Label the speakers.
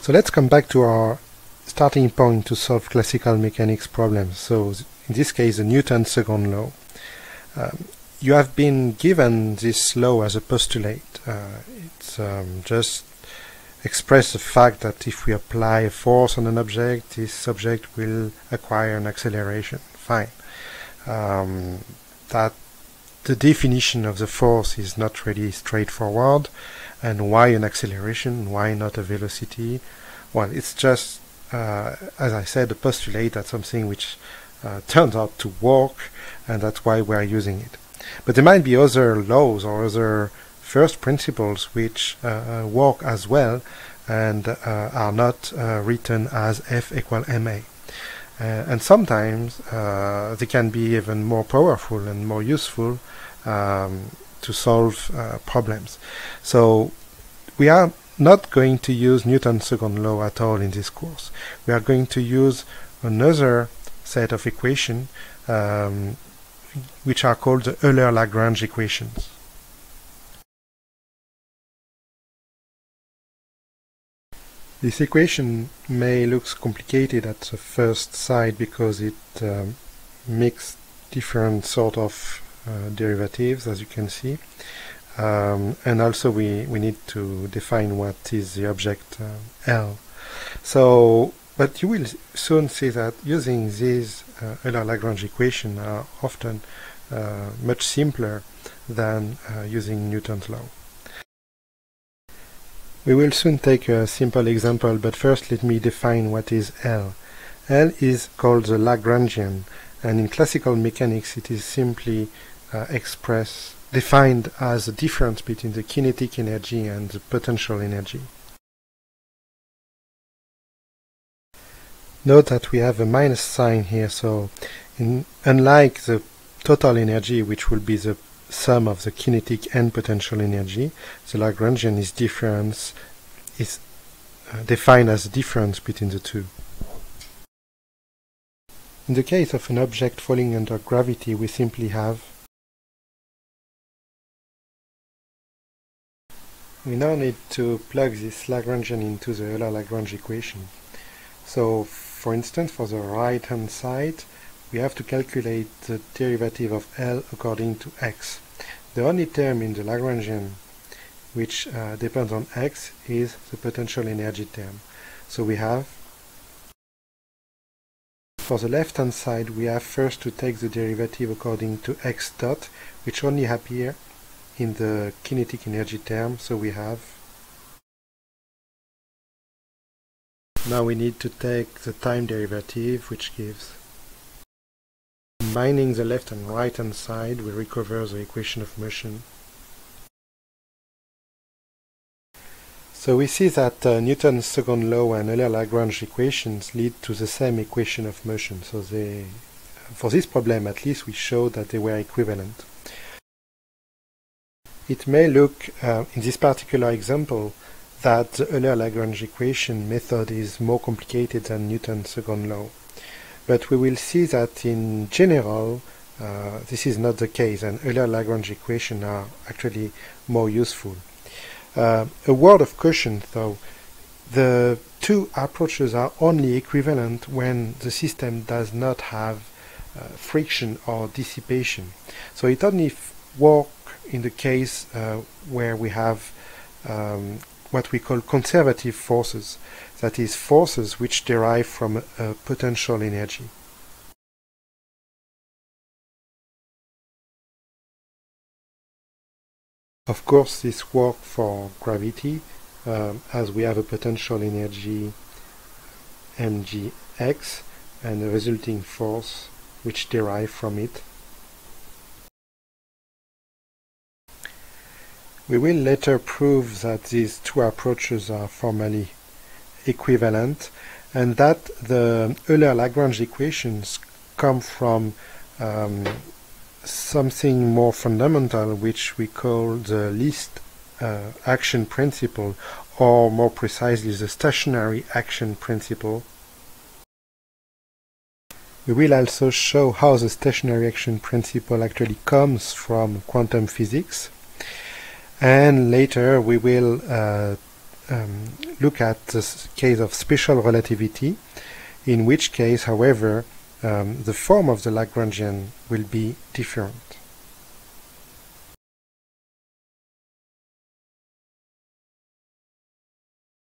Speaker 1: So let's come back to our starting point to solve classical mechanics problems. So in this case, the Newton's second law. Um, you have been given this law as a postulate. Uh, it's um, just express the fact that if we apply a force on an object, this object will acquire an acceleration. Fine. Um, that the definition of the force is not really straightforward and why an acceleration, why not a velocity? Well, it's just, uh, as I said, a postulate that something which uh, turns out to work and that's why we're using it. But there might be other laws or other first principles which uh, uh work as well and uh, are not uh, written as F equal ma. And sometimes they can be even more powerful and more useful um, to solve uh, problems. So we are not going to use Newton's second law at all in this course. We are going to use another set of equations um, which are called the Euler-Lagrange equations. This equation may look complicated at the first sight because it um, different sort of uh, derivatives as you can see um, and also we, we need to define what is the object uh, L. So, but you will soon see that using these uh, Euler-Lagrange equation are often uh, much simpler than uh, using Newton's law. We will soon take a simple example, but first let me define what is L. L is called the Lagrangian, and in classical mechanics it is simply uh, express defined as the difference between the kinetic energy and the potential energy. Note that we have a minus sign here, so in, unlike the total energy, which will be the sum of the kinetic and potential energy, the Lagrangian is difference is uh, defined as the difference between the two. In the case of an object falling under gravity, we simply have We now need to plug this Lagrangian into the Euler-Lagrange equation. So, for instance, for the right-hand side, we have to calculate the derivative of L according to x. The only term in the Lagrangian which uh, depends on x is the potential energy term. So we have for the left-hand side, we have first to take the derivative according to x dot, which only appear in the kinetic energy term so we have now we need to take the time derivative which gives combining the left and right hand side we recover the equation of motion. So we see that uh, Newton's second law and Euler-Lagrange equations lead to the same equation of motion. So they for this problem at least we show that they were equivalent. It may look, uh, in this particular example, that the Euler-Lagrange equation method is more complicated than Newton's second law. But we will see that in general, uh, this is not the case, and Euler-Lagrange equations are actually more useful. Uh, a word of caution, though, the two approaches are only equivalent when the system does not have uh, friction or dissipation. So it only works in the case uh, where we have um, what we call conservative forces, that is, forces which derive from a, potential energy. Of course, this works for gravity, um, as we have a potential energy mgx and a resulting force which derive from it. We will later prove that these two approaches are formally equivalent and that the Euler-Lagrange equations come from um, something more fundamental which we call the least uh, action principle or more precisely the stationary action principle. We will also show how the stationary action principle actually comes from quantum physics and later we will uh, um, look at the case of special relativity, in which case, however, um, the form of the Lagrangian will be different.